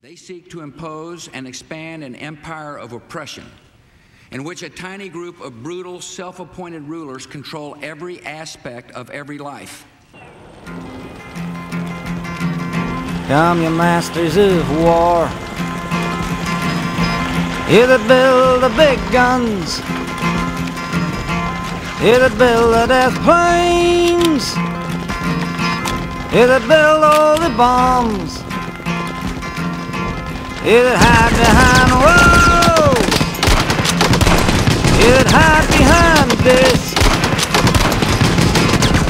They seek to impose and expand an empire of oppression in which a tiny group of brutal, self appointed rulers control every aspect of every life. Come, you masters of war. You that build the big guns. You that build the death planes. You that build all the bombs. That hide behind walls. You that hide behind this.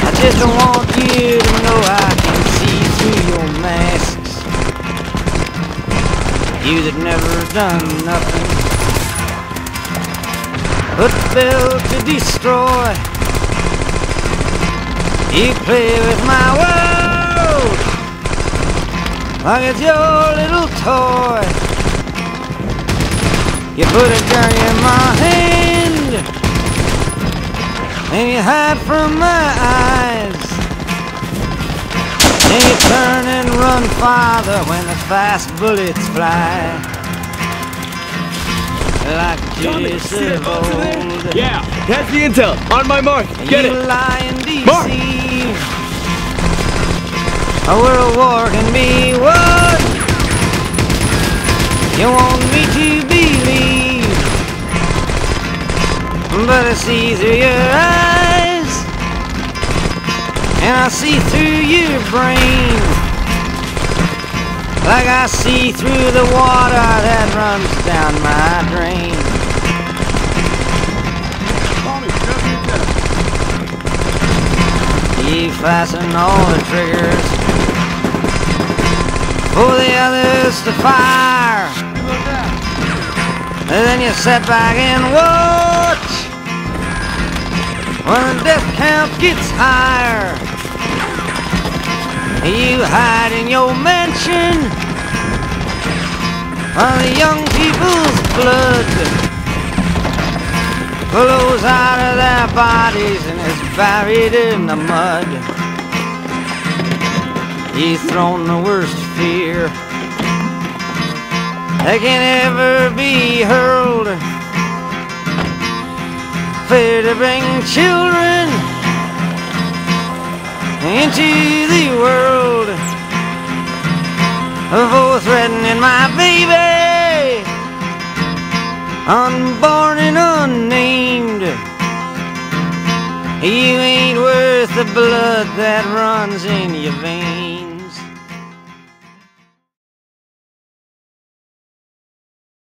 I just don't want you to know I can see through your masks. You that never done nothing but build to destroy. You play with my world like it's your little toy. You put a gun in my hand and you hide from my eyes. And you turn and run farther when the fast bullets fly. Like Judas of old. Yeah, that's the intel. On my mark. Get you it. lie and deceive. Mark. A world war can be won. You want me to believe, but I see through your eyes, and I see through your brain, like I see through the water that runs down my drain. You fasten all the triggers for the others to fire. And then you sit back and watch when the death count gets higher. You hide in your mansion while the young people's blood flows out of their bodies and is buried in the mud. He's thrown the worst fear that can ever be hurled. Fear to bring children into the world for threatening my You ain't worth the blood that runs in your veins.